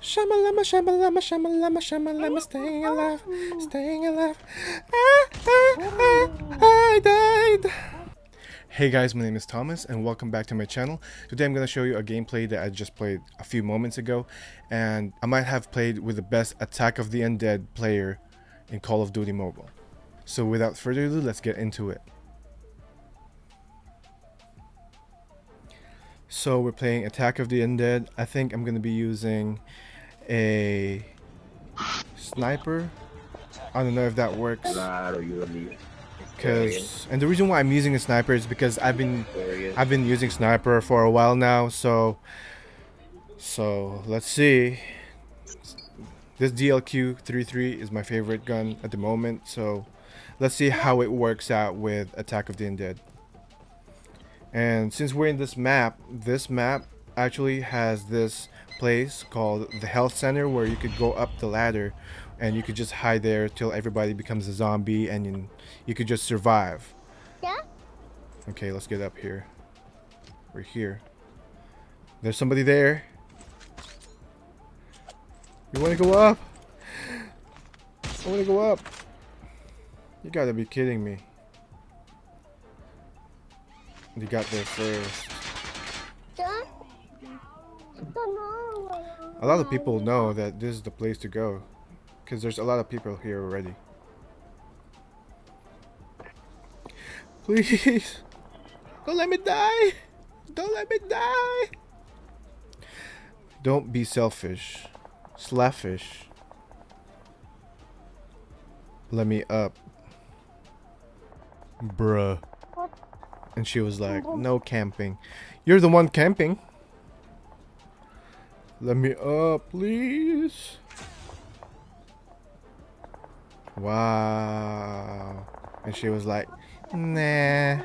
Shamalama, shamalama, shamalama, shamalama, staying alive, staying alive. Ah, ah, ah, I died. Hey guys, my name is Thomas and welcome back to my channel. Today I'm going to show you a gameplay that I just played a few moments ago and I might have played with the best Attack of the Undead player in Call of Duty Mobile. So without further ado, let's get into it. So we're playing Attack of the Undead. I think I'm going to be using a sniper. I don't know if that works. Claro, you don't need Cause and the reason why I'm using a sniper is because I've been I've been using sniper for a while now. So so let's see. This DLQ-33 is my favorite gun at the moment. So let's see how it works out with Attack of the Undead. And since we're in this map, this map actually has this place called the health center where you could go up the ladder and you could just hide there till everybody becomes a zombie and you, you could just survive. Yeah? Okay, let's get up here. We're here. There's somebody there. You wanna go up? I wanna go up. You gotta be kidding me. You got there first. Yeah? Don't know. A lot of people know that this is the place to go. Because there's a lot of people here already. Please! Don't let me die! Don't let me die! Don't be selfish. Slaffish. Let me up. Bruh. And she was like, no camping. You're the one camping. Let me up, please. Wow. And she was like, nah.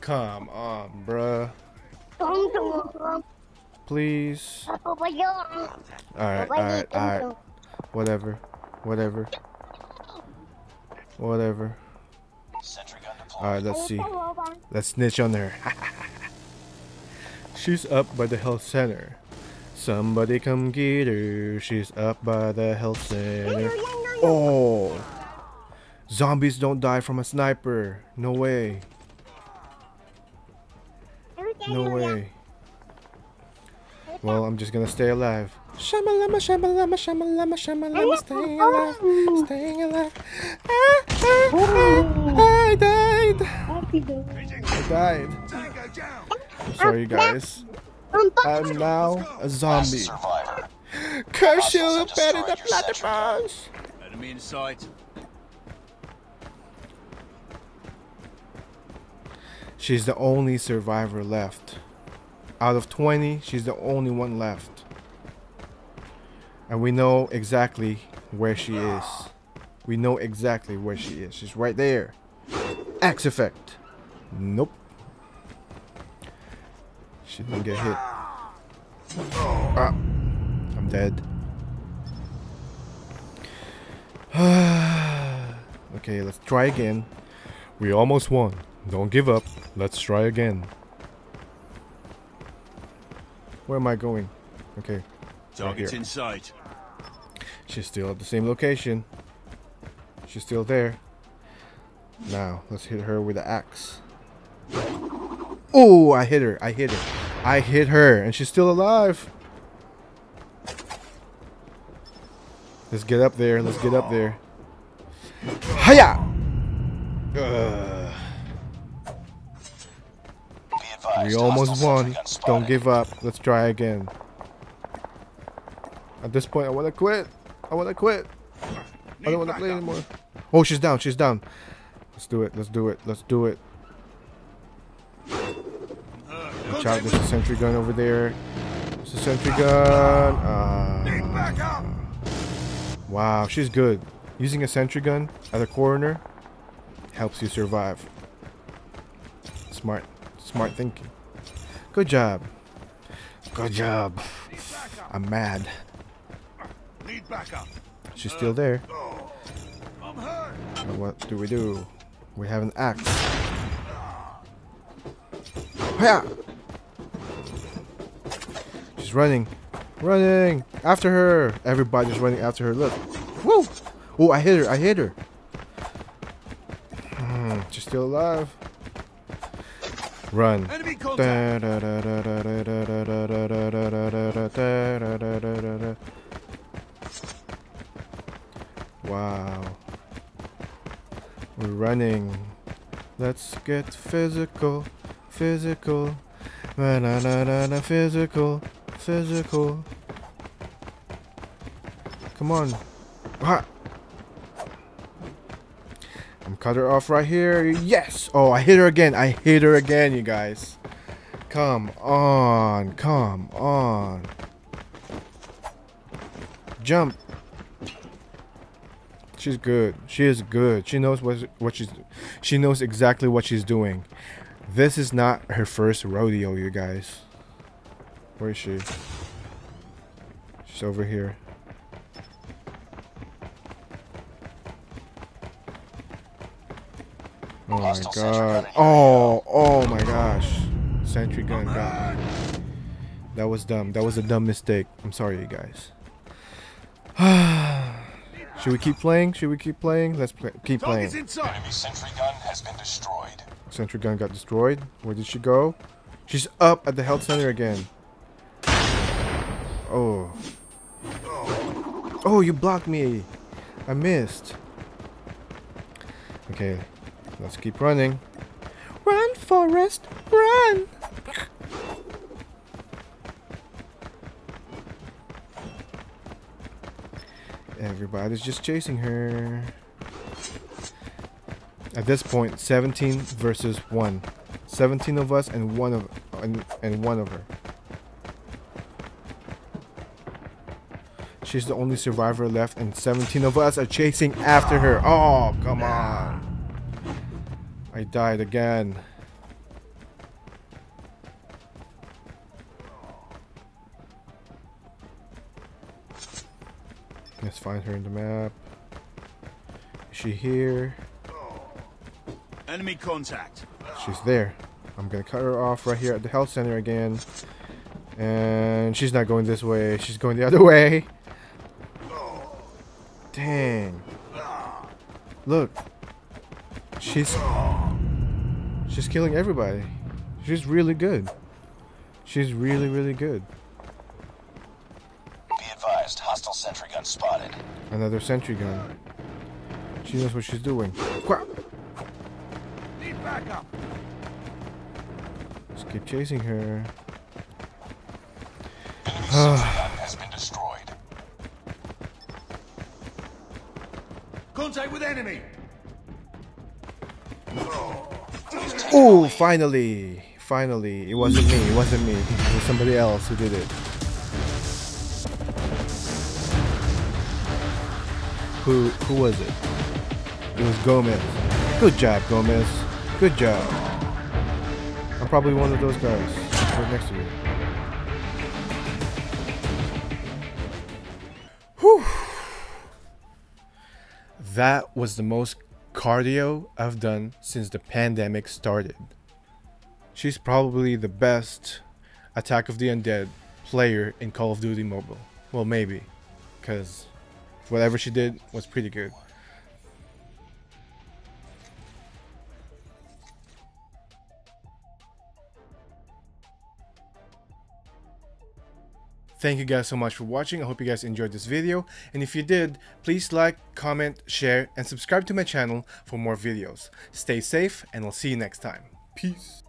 Come on, bruh. Please. Alright, alright, alright. Whatever. Whatever. Whatever. Alright, let's see. Let's snitch on her. She's up by the health center. Somebody come get her. She's up by the health center. Oh! Zombies don't die from a sniper. No way. No way. Well, I'm just gonna stay alive. Shamalama, shamalama, shamalama, shamalama, staying alive, staying alive. Ah, ah, ah, I died. I died. I'm sorry, guys. I'm now a zombie. Curse you, Perry the platypus. Enemy in sight. She's the only survivor left. Out of 20, she's the only one left. And we know exactly where she is. We know exactly where she is. She's right there. Axe effect. Nope. She didn't get hit. Ah, I'm dead. okay, let's try again. We almost won. Don't give up. Let's try again. Where am I going? Okay. Target's here. in sight. She's still at the same location. She's still there. Now, let's hit her with the axe. Oh, I hit her. I hit her. I hit her. And she's still alive. Let's get up there. Let's get up there. Hiya! Ugh. We almost won. Don't give up. Let's try again. At this point, I want to quit. I want to quit. I don't want to play anymore. Oh, she's down. She's down. Let's do it. Let's do it. Let's do it. Watch out. There's a sentry gun over there. There's a sentry gun. Uh, wow, she's good. Using a sentry gun at a corner helps you survive. Smart. Smart thinking. Good job. Good job. I'm mad. She's still there. I'm hurt. What do we do? We have an axe. Hiya! She's running. Running! After her! Everybody's running after her. Look. Woo! Oh, I hit her. I hit her. Hmm, she's still alive. Run. Wow. We're running. Let's get physical. Physical. Na na na na na physical. Physical. Come on. Ah. I'm cut her off right here. Yes! Oh, I hit her again. I hit her again, you guys. Come on. Come on. Jump. She's good. She is good. She knows what what she's she knows exactly what she's doing. This is not her first rodeo, you guys. Where is she? She's over here. Oh my Hostile sentry gun god. Oh, oh my gosh. Sentry gun got me. That was dumb. That was a dumb mistake. I'm sorry, you guys. Should we keep playing? Should we keep playing? Let's play. Keep Target's playing. in sight. Enemy sentry gun has been destroyed. Sentry gun got destroyed. Where did she go? She's up at the health center again. Oh. Oh, you blocked me. I missed. Okay, let's keep running. Run, Forrest, run! Everybody's just chasing her. At this point, 17 versus 1. 17 of us and one of and, and one of her. She's the only survivor left and 17 of us are chasing after her. Oh, come on. I died again. Let's find her in the map. Is she here? Enemy contact. She's there. I'm gonna cut her off right here at the health center again. And she's not going this way. She's going the other way. Dang. Look. She's She's killing everybody. She's really good. She's really, really good. Be advised, hostile sentry gun spotted. Another sentry gun. She knows what she's doing. Quack. Need backup. Let's keep chasing her. Sentry gun has been destroyed. Contact with enemy. Oh, finally. Finally. It wasn't me. It wasn't me. It was somebody else who did it. Who who was it? It was Gomez. Good job, Gomez. Good job. I'm probably one of those guys right next to you. Whew. That was the most cardio I've done since the pandemic started. She's probably the best Attack of the Undead player in Call of Duty Mobile. Well, maybe, because whatever she did was pretty good. Thank you guys so much for watching. I hope you guys enjoyed this video. And if you did, please like, comment, share, and subscribe to my channel for more videos. Stay safe, and I'll see you next time. Peace.